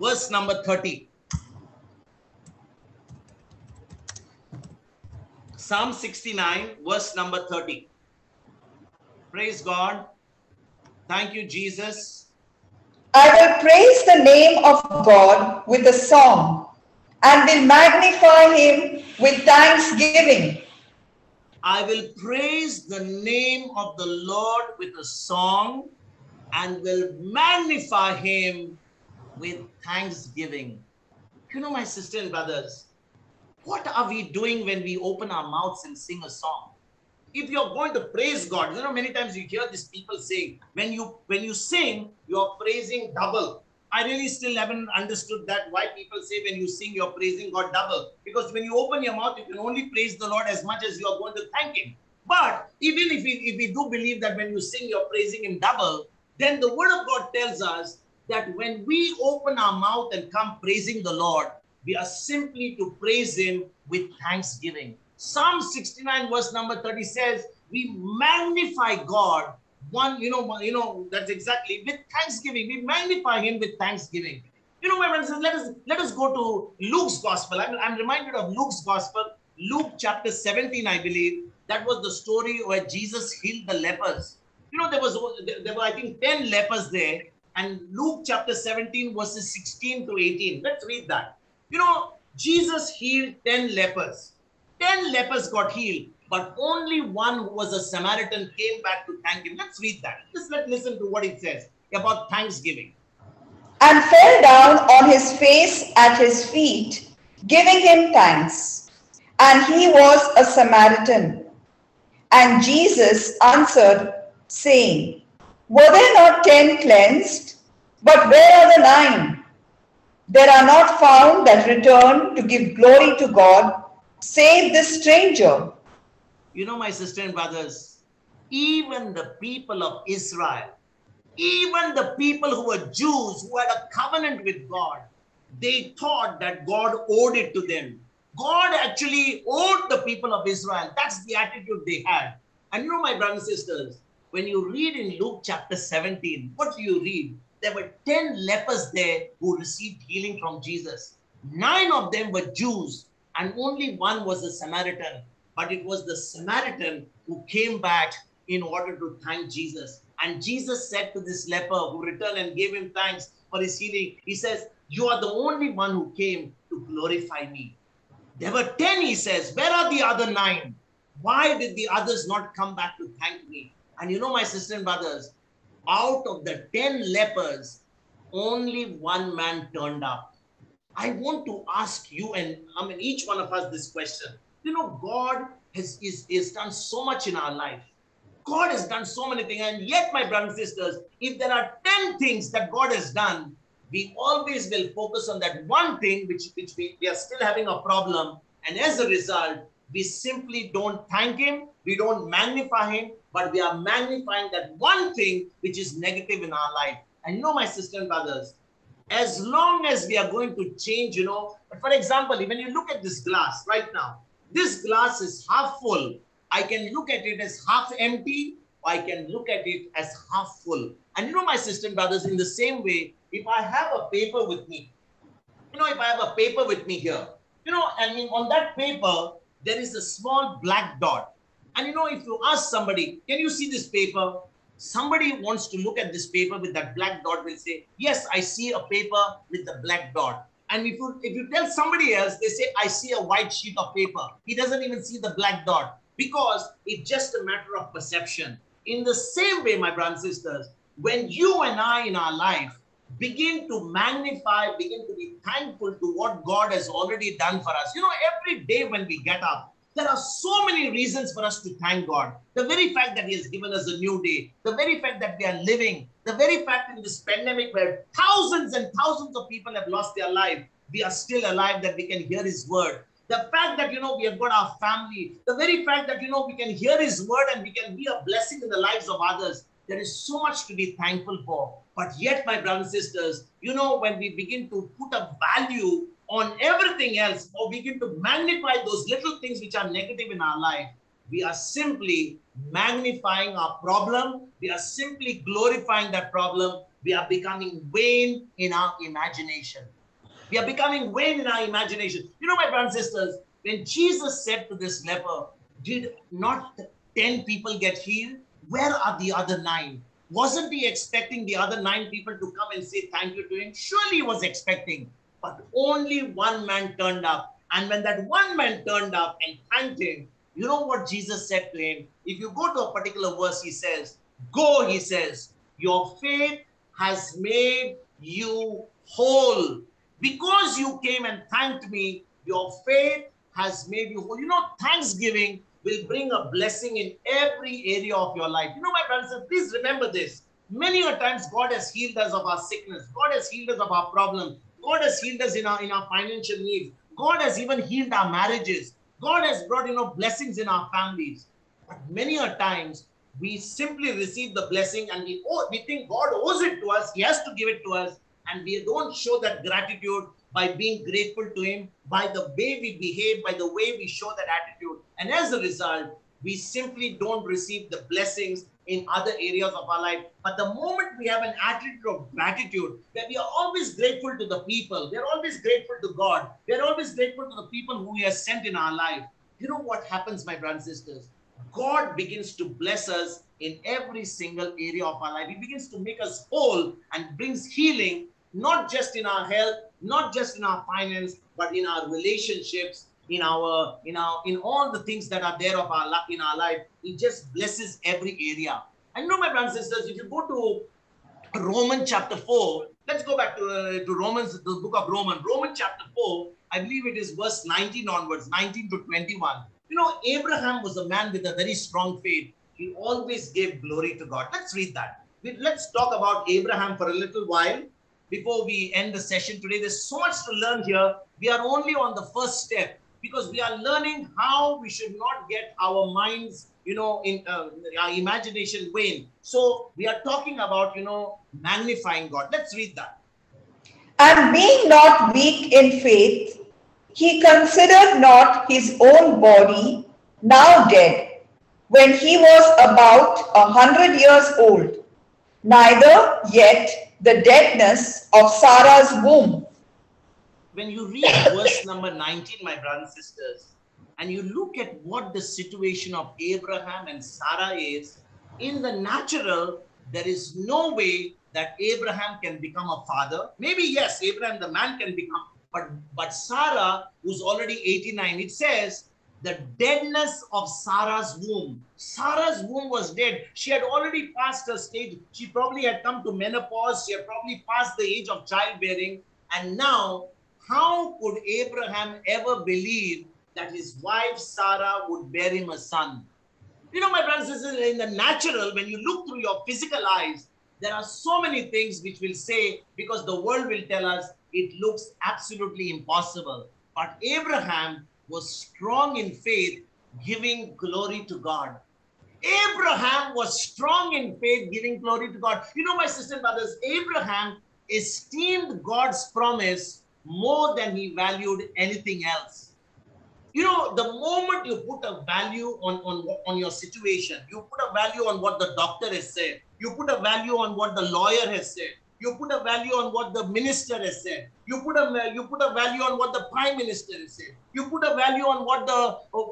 B: verse number 30. Psalm 69, verse number 30. Praise God. Thank you, Jesus. I will
C: praise the name of God with a song and will magnify him with thanksgiving.
B: I will praise the name of the Lord with a song and will magnify him with thanksgiving. You know, my sisters and brothers, what are we doing when we open our mouths and sing a song? If you're going to praise God, you know, many times you hear these people saying, when you when you sing, you're praising double. I really still haven't understood that why people say when you sing, you're praising God double. Because when you open your mouth, you can only praise the Lord as much as you are going to thank Him. But even if we, if we do believe that when you sing, you're praising Him double, then the word of God tells us that when we open our mouth and come praising the Lord, we are simply to praise Him with thanksgiving. Psalm 69, verse number 30 says, We magnify God. One, you know, you know, that's exactly with thanksgiving. We magnify Him with thanksgiving. You know, my friends, let us let us go to Luke's gospel. I'm, I'm reminded of Luke's gospel, Luke chapter 17, I believe. That was the story where Jesus healed the lepers. You know, there was there were I think ten lepers there, and Luke chapter 17 verses 16 to 18. Let's read that. You know, Jesus healed ten lepers. Ten lepers got healed, but only one who was a Samaritan came back to thank him. Let's read that. Just let listen to what it says about thanksgiving.
C: And fell down on his face at his feet, giving him thanks. And he was a Samaritan. And Jesus answered saying, Were there not ten cleansed? But where are the nine? There are not found that return to give glory to God, save this stranger.
B: You know, my sister and brothers, even the people of Israel, even the people who were Jews, who had a covenant with God, they thought that God owed it to them. God actually owed the people of Israel. That's the attitude they had. And you know, my brothers and sisters, when you read in Luke chapter 17, what do you read? There were 10 lepers there who received healing from Jesus. Nine of them were Jews, and only one was a Samaritan. But it was the Samaritan who came back in order to thank Jesus. And Jesus said to this leper who returned and gave him thanks for his healing, He says, You are the only one who came to glorify me. There were 10, he says. Where are the other nine? Why did the others not come back to thank me? And you know, my sisters and brothers, out of the 10 lepers, only one man turned up. I want to ask you and I mean each one of us this question. You know, God has is, is done so much in our life. God has done so many things, and yet, my brothers and sisters, if there are 10 things that God has done, we always will focus on that one thing which, which we, we are still having a problem, and as a result, we simply don't thank him, we don't magnify him, but we are magnifying that one thing which is negative in our life. And you know, my sisters and brothers, as long as we are going to change, you know, for example, when you look at this glass right now, this glass is half full. I can look at it as half empty, or I can look at it as half full. And you know, my sisters and brothers, in the same way, if I have a paper with me, you know, if I have a paper with me here, you know, I mean, on that paper, there is a small black dot. And you know, if you ask somebody, can you see this paper? Somebody wants to look at this paper with that black dot will say, yes, I see a paper with the black dot. And if you, if you tell somebody else, they say, I see a white sheet of paper. He doesn't even see the black dot because it's just a matter of perception. In the same way, my brothers and sisters, when you and I in our life begin to magnify, begin to be thankful to what God has already done for us. You know, every day when we get up, there are so many reasons for us to thank God. The very fact that He has given us a new day, the very fact that we are living, the very fact in this pandemic where thousands and thousands of people have lost their life, we are still alive, that we can hear His word. The fact that, you know, we have got our family, the very fact that, you know, we can hear His word and we can be a blessing in the lives of others. There is so much to be thankful for. But yet, my brothers and sisters, you know, when we begin to put a value on everything else, or begin to magnify those little things which are negative in our life, we are simply magnifying our problem. We are simply glorifying that problem. We are becoming vain in our imagination. We are becoming vain in our imagination. You know, my brothers and sisters, when Jesus said to this leper, Did not 10 people get healed? Where are the other nine? Wasn't he expecting the other nine people to come and say thank you to him? Surely he was expecting. But only one man turned up. And when that one man turned up and thanked him, you know what Jesus said to him? If you go to a particular verse, he says, Go, he says, your faith has made you whole. Because you came and thanked me, your faith has made you whole. You know, thanksgiving will bring a blessing in every area of your life. You know, my brothers and please remember this. Many a times God has healed us of our sickness. God has healed us of our problem. God has healed us in our, in our financial needs. God has even healed our marriages. God has brought, you know, blessings in our families. But many a times we simply receive the blessing and we, owe, oh, we think God owes it to us. He has to give it to us. And we don't show that gratitude by being grateful to Him, by the way we behave, by the way we show that attitude. And as a result, we simply don't receive the blessings in other areas of our life. But the moment we have an attitude of gratitude, that we are always grateful to the people, we are always grateful to God, we are always grateful to the people who He has sent in our life. You know what happens, my brothers and sisters? God begins to bless us in every single area of our life. He begins to make us whole and brings healing, not just in our health, not just in our finance, but in our relationships, in our, in our, in all the things that are there of our in our life. It just blesses every area. And you know, my brothers and sisters, if you go to Romans chapter 4, let's go back to, uh, to Romans, the book of Romans, Romans chapter 4, I believe it is verse 19 onwards, 19 to 21. You know, Abraham was a man with a very strong faith. He always gave glory to God. Let's read that. Let's talk about Abraham for a little while before we end the session today. There's so much to learn here. We are only on the first step because we are learning how we should not get our minds, you know, in uh, our imagination wane. So we are talking about, you know, magnifying God. Let's read that.
C: And being not weak in faith, he considered not his own body now dead when he was about a hundred years old neither yet the deadness of Sarah's womb.
B: When you read verse number 19, my brothers and sisters, and you look at what the situation of Abraham and Sarah is, in the natural, there is no way that Abraham can become a father. Maybe, yes, Abraham the man can become, but, but Sarah, who's already 89, it says the deadness of Sarah's womb. Sarah's womb was dead. She had already passed her stage. She probably had come to menopause. She had probably passed the age of childbearing. And now, how could Abraham ever believe that his wife Sarah would bear him a son? You know, my brothers and sisters, in the natural, when you look through your physical eyes, there are so many things which will say, because the world will tell us it looks absolutely impossible. But Abraham was strong in faith, giving glory to God. Abraham was strong in faith, giving glory to God. You know, my sisters and brothers, Abraham esteemed God's promise more than he valued anything else. You know, the moment you put a value on, on, on your situation, you put a value on what the doctor has said, you put a value on what the lawyer has said, you put a value on what the minister has said. You put a you put a value on what the prime minister has said. You put a value on what the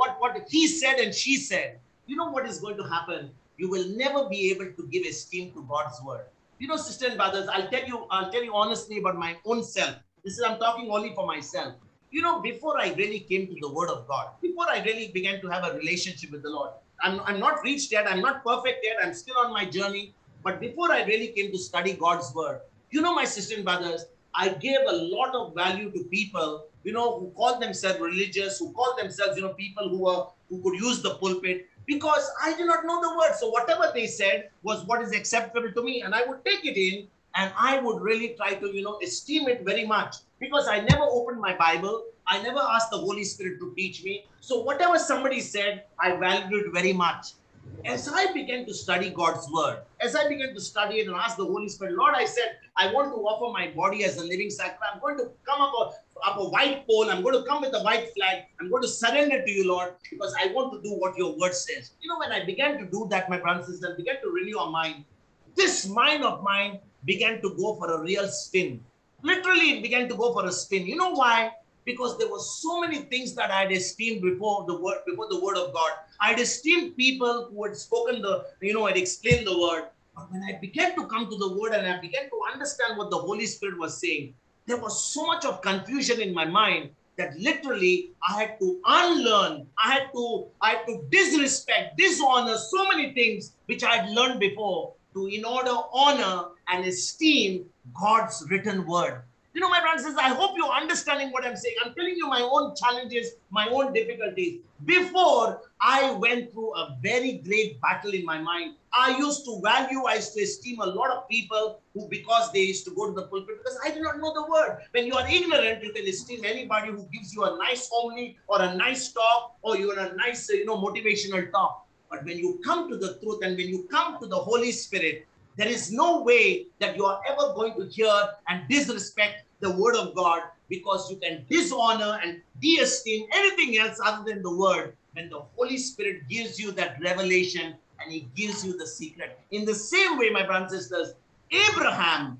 B: what what he said and she said. You know what is going to happen? You will never be able to give esteem to God's word. You know, sister and brothers, I'll tell you I'll tell you honestly about my own self. This is I'm talking only for myself. You know, before I really came to the word of God, before I really began to have a relationship with the Lord, I'm, I'm not reached yet. I'm not perfect yet. I'm still on my journey. But before I really came to study God's word, you know, my sisters and brothers, I gave a lot of value to people, you know, who call themselves religious, who call themselves, you know, people who are who could use the pulpit because I did not know the word. So whatever they said was what is acceptable to me, and I would take it in and I would really try to, you know, esteem it very much because I never opened my Bible. I never asked the Holy Spirit to teach me. So whatever somebody said, I valued it very much. As I began to study God's word, as I began to study it and ask the Holy Spirit, Lord, I said, I want to offer my body as a living sacrifice. I'm going to come up a, up a white pole. I'm going to come with a white flag. I'm going to surrender to you, Lord, because I want to do what your word says. You know, when I began to do that, my brothers and sisters, began to renew our mind, this mind of mine began to go for a real spin. Literally, it began to go for a spin. You know why? because there were so many things that I had esteemed before the word before the word of God. I had esteemed people who had spoken the, you know, had explained the word. But when I began to come to the word and I began to understand what the Holy Spirit was saying, there was so much of confusion in my mind that literally I had to unlearn, I had to, I had to disrespect, dishonor so many things which I had learned before to in order honor and esteem God's written word. You know, my brothers and sisters, I hope you're understanding what I'm saying. I'm telling you my own challenges, my own difficulties. Before I went through a very great battle in my mind, I used to value, I used to esteem a lot of people who, because they used to go to the pulpit, because I did not know the word. When you are ignorant, you can esteem anybody who gives you a nice homily or a nice talk or you're a nice, you know, motivational talk. But when you come to the truth and when you come to the Holy Spirit, there is no way that you are ever going to hear and disrespect the word of God because you can dishonor and de-esteem anything else other than the word when the Holy Spirit gives you that revelation and he gives you the secret. In the same way, my brothers and sisters, Abraham,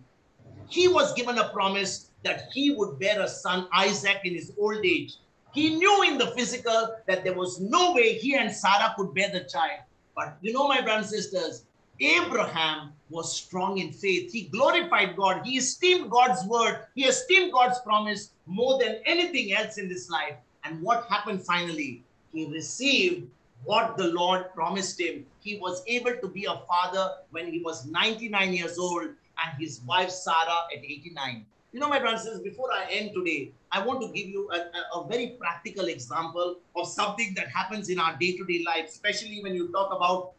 B: he was given a promise that he would bear a son, Isaac, in his old age. He knew in the physical that there was no way he and Sarah could bear the child. But you know, my brothers and sisters, Abraham was strong in faith. He glorified God. He esteemed God's word. He esteemed God's promise more than anything else in this life. And what happened finally? He received what the Lord promised him. He was able to be a father when he was 99 years old and his wife Sarah at 89. You know, my brothers, before I end today, I want to give you a, a, a very practical example of something that happens in our day to day life, especially when you talk about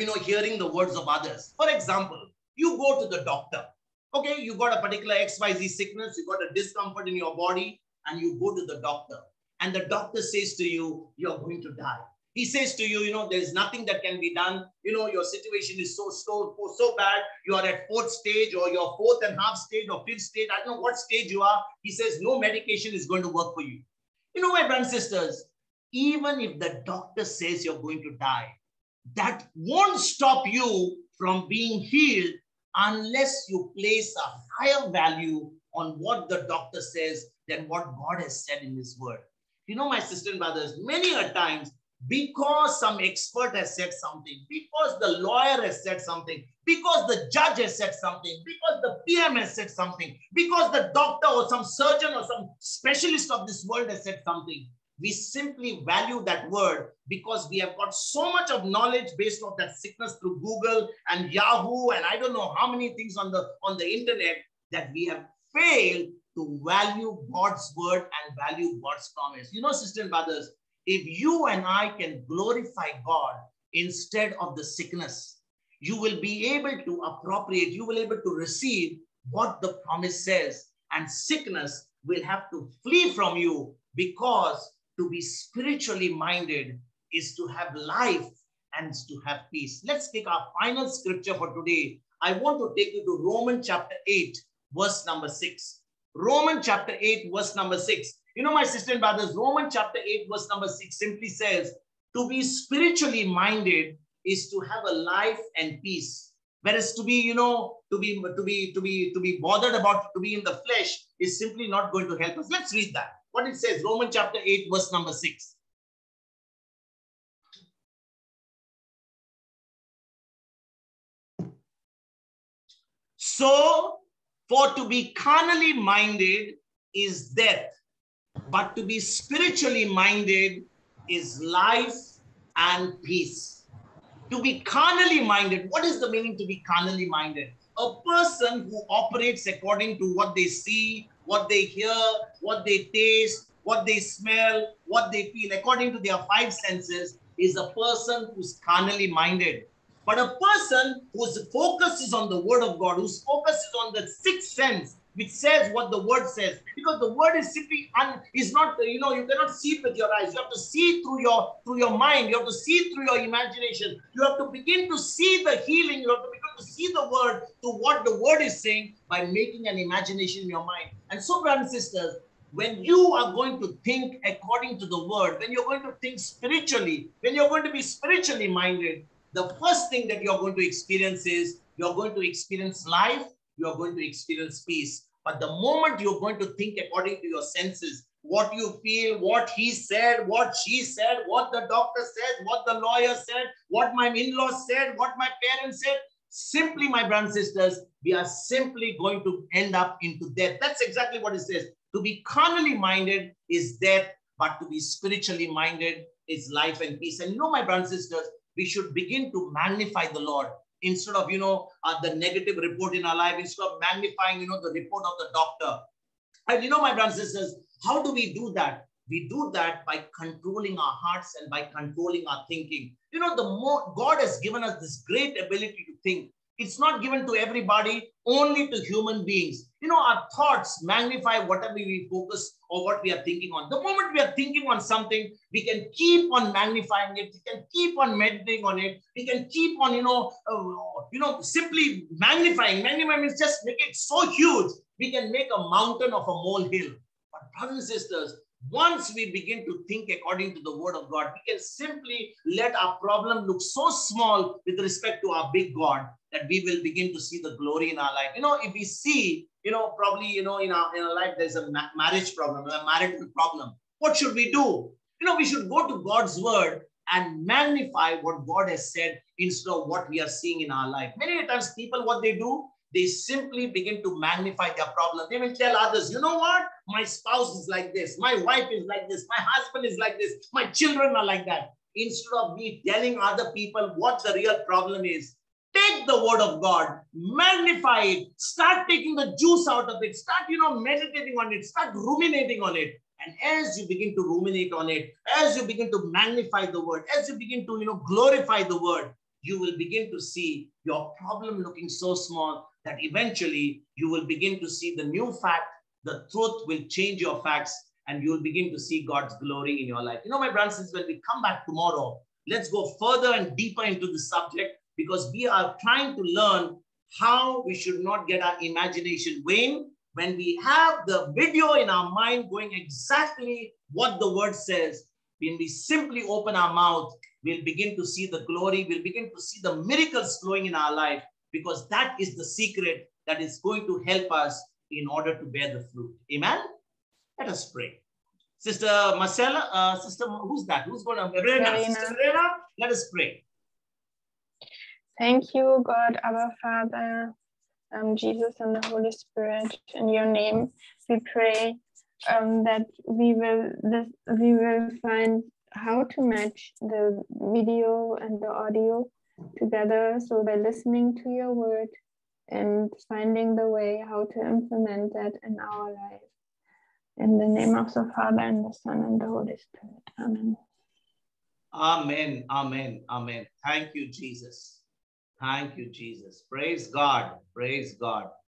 B: you know, hearing the words of others. For example, you go to the doctor, okay? You got a particular XYZ sickness, you got a discomfort in your body, and you go to the doctor. And the doctor says to you, you're going to die. He says to you, you know, there's nothing that can be done. You know, your situation is so, so, so bad. You are at fourth stage or your fourth and half stage or fifth stage. I don't know what stage you are. He says, no medication is going to work for you. You know, my brothers and sisters, even if the doctor says you're going to die, that won't stop you from being healed unless you place a higher value on what the doctor says than what God has said in His Word. You know, my sister and brothers, many a times, because some expert has said something, because the lawyer has said something, because the judge has said something, because the PM has said something, because the doctor or some surgeon or some specialist of this world has said something, we simply value that word because we have got so much of knowledge based on that sickness through Google and Yahoo and I don't know how many things on the on the internet that we have failed to value God's word and value God's promise. You know, sisters and brothers, if you and I can glorify God instead of the sickness, you will be able to appropriate, you will be able to receive what the promise says, and sickness will have to flee from you because to be spiritually minded is to have life and to have peace. Let's take our final scripture for today. I want to take you to Romans chapter 8, verse number 6. Romans chapter 8, verse number 6. You know, my sister and brothers, Romans chapter 8, verse number 6 simply says, to be spiritually minded is to have a life and peace. Whereas to be, you know, to be to be to be to be bothered about to be in the flesh is simply not going to help us. Let's read that what it says, Romans chapter 8, verse number 6. So, for to be carnally minded is death, but to be spiritually minded is life and peace. To be carnally minded, what is the meaning to be carnally minded? A person who operates according to what they see, what they hear, what they taste, what they smell, what they feel, according to their five senses, is a person who's carnally minded. But a person whose focus is on the word of God, whose focus is on the sixth sense, which says what the word says, because the word is simply un, is not you know you cannot see it with your eyes. You have to see through your through your mind. You have to see through your imagination. You have to begin to see the healing. You have to begin to see the word to what the word is saying by making an imagination in your mind. And so, brothers and sisters, when you are going to think according to the word, when you're going to think spiritually, when you're going to be spiritually minded, the first thing that you're going to experience is you're going to experience life, you're going to experience peace. But the moment you're going to think according to your senses, what you feel, what he said, what she said, what the doctor said, what the lawyer said, what my in laws said, what my parents said, simply, my brothers and sisters, we are simply going to end up into death. That's exactly what it says. To be carnally minded is death, but to be spiritually minded is life and peace. And you know, my brothers and sisters, we should begin to magnify the Lord instead of, you know, uh, the negative report in our life, instead of magnifying, you know, the report of the doctor. And you know, my brothers and sisters, how do we do that? We do that by controlling our hearts and by controlling our thinking. You know, the more God has given us this great ability to think, it's not given to everybody, only to human beings. You know, our thoughts magnify whatever we focus or what we are thinking on. The moment we are thinking on something, we can keep on magnifying it. We can keep on meditating on it. We can keep on, you know, uh, you know, simply magnifying. Magnifying means just make it so huge. We can make a mountain of a molehill. But brothers and sisters, once we begin to think according to the word of God, we can simply let our problem look so small with respect to our big God that we will begin to see the glory in our life. You know, if we see, you know, probably, you know, in our, in our life, there's a ma marriage problem, a marital problem. What should we do? You know, we should go to God's word and magnify what God has said instead of what we are seeing in our life. Many times, people, what they do, they simply begin to magnify their problem. They will tell others, you know what? My spouse is like this. My wife is like this. My husband is like this. My children are like that. Instead of me telling other people what the real problem is, take the word of God, magnify it, start taking the juice out of it, start, you know, meditating on it, start ruminating on it. And as you begin to ruminate on it, as you begin to magnify the word, as you begin to, you know, glorify the word, you will begin to see your problem looking so small that eventually you will begin to see the new fact, the truth will change your facts, and you'll begin to see God's glory in your life. You know, my brothers when we come back tomorrow, let's go further and deeper into the subject because we are trying to learn how we should not get our imagination wane when we have the video in our mind going exactly what the word says when we simply open our mouth we'll begin to see the glory we'll begin to see the miracles flowing in our life because that is the secret that is going to help us in order to bear the fruit. Amen? Let us pray. Sister Marcella, uh, Sister, who's that? Who's going to? Rena. Serena. Sister Rena, let us pray.
A: Thank you, God, our Father, um, Jesus, and the Holy Spirit. In your name, we pray um, that we will this, we will find how to match the video and the audio together. So by listening to your word and finding the way how to implement that in our life. In the name of the Father and the Son and the Holy Spirit. Amen.
B: Amen. Amen. Amen. Thank you, Jesus. Thank you, Jesus. Praise God. Praise God.